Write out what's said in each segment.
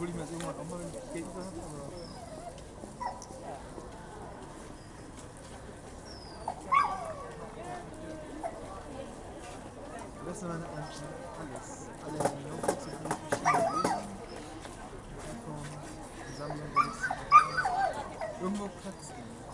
man auch mal Geld über hat, aber. Das ist meine alles. Alle Notebooks sind in verschiedenen Größen. iPhone, Sammlung, Galaxy. Irgendwo platzt die.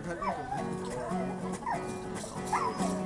你看，这种东西，你，